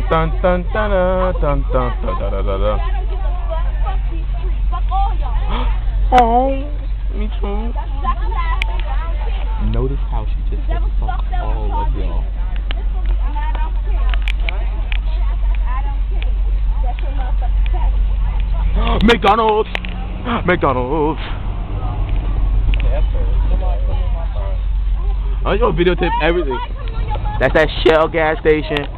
dun dun dun dun dun dun dun dun dun dun dun Oh, me too. Notice how she just said fuck all of y'all. McDonald's! McDonald's! I'm gonna videotape everything. That's that Shell gas station.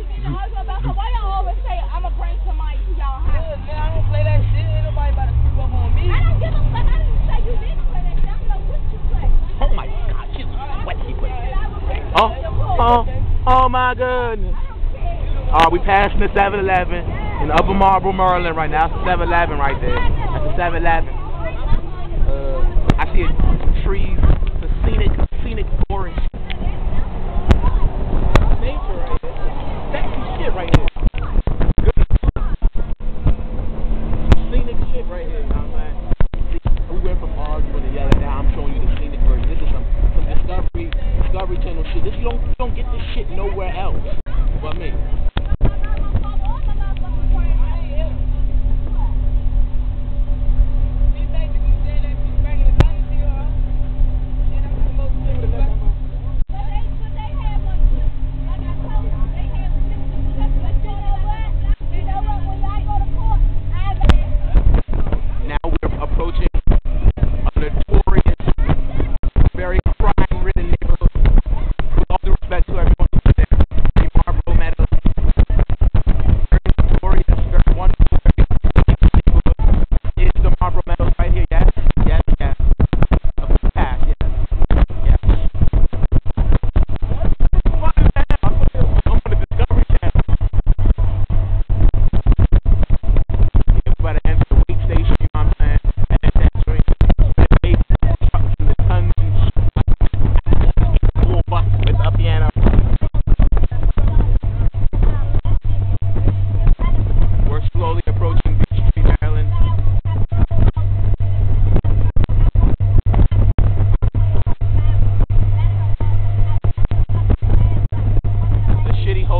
Oh, oh, oh my goodness. Uh, we passing the 7-Eleven in Upper Marlboro, Maryland right now. It's 7-Eleven right there. That's the 7-Eleven. Uh, I see trees shit. This you don't you don't get this shit nowhere else.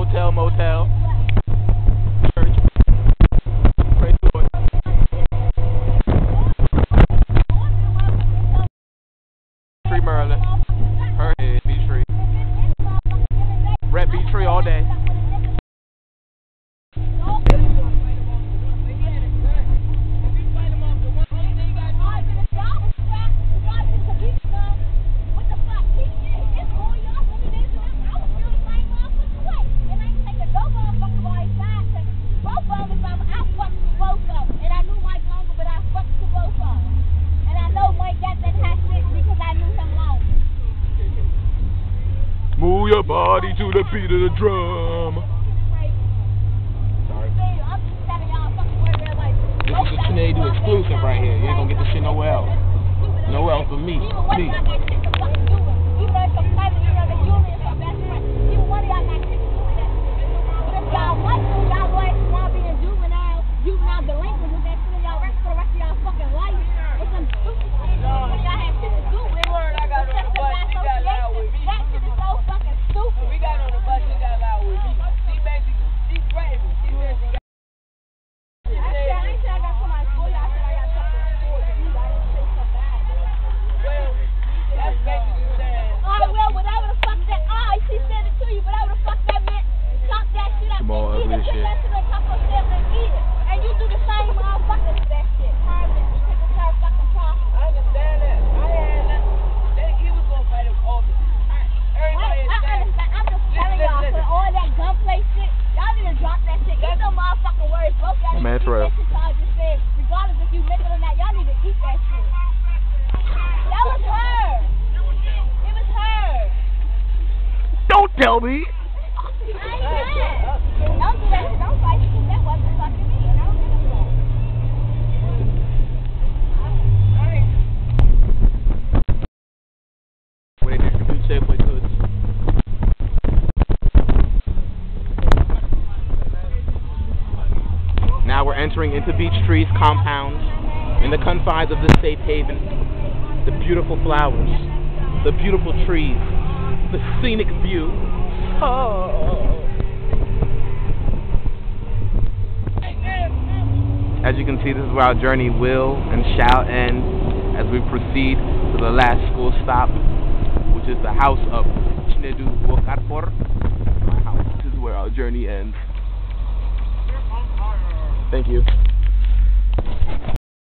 hotel, motel. Maryland. Her head, B-Tree. Rep B-Tree all day. body to the beat of the drum. This is a Tornado exclusive right here. You ain't gonna get this shit nowhere else. Nowhere else but me. Me. Shelby. Now we're entering into Beach Trees compound in the confines of this safe haven. The beautiful flowers, the beautiful trees, the scenic view. As you can see, this is where our journey will and shall end as we proceed to the last school stop, which is the house of Chinedu Nwokeafor. My house. This is where our journey ends. Thank you.